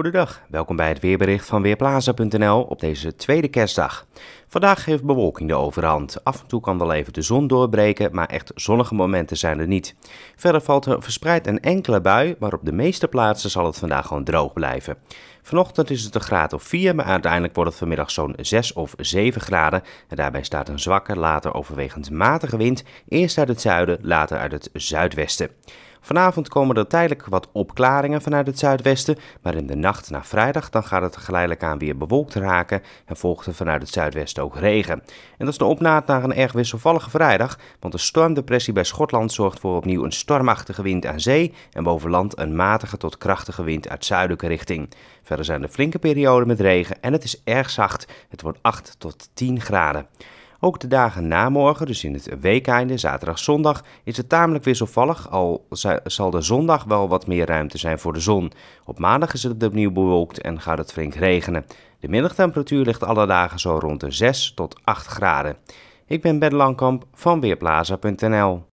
Goedendag, welkom bij het weerbericht van Weerplaza.nl op deze tweede kerstdag. Vandaag heeft bewolking de overhand. Af en toe kan wel even de zon doorbreken, maar echt zonnige momenten zijn er niet. Verder valt er verspreid een enkele bui, maar op de meeste plaatsen zal het vandaag gewoon droog blijven. Vanochtend is het een graad of 4, maar uiteindelijk wordt het vanmiddag zo'n 6 of 7 graden. En daarbij staat een zwakke, later overwegend matige wind, eerst uit het zuiden, later uit het zuidwesten. Vanavond komen er tijdelijk wat opklaringen vanuit het zuidwesten, maar in de nacht naar vrijdag dan gaat het geleidelijk aan weer bewolkt raken en volgt er vanuit het zuidwesten ook regen. En dat is de opnaad naar een erg wisselvallige vrijdag, want de stormdepressie bij Schotland zorgt voor opnieuw een stormachtige wind aan zee en boven land een matige tot krachtige wind uit zuidelijke richting. Verder zijn er flinke perioden met regen en het is erg zacht. Het wordt 8 tot 10 graden. Ook de dagen na morgen, dus in het weekeinde, zaterdag, zondag, is het tamelijk wisselvallig, al zal de zondag wel wat meer ruimte zijn voor de zon. Op maandag is het opnieuw bewolkt en gaat het flink regenen. De middagtemperatuur ligt alle dagen zo rond de 6 tot 8 graden. Ik ben Ben Langkamp van Weerplaza.nl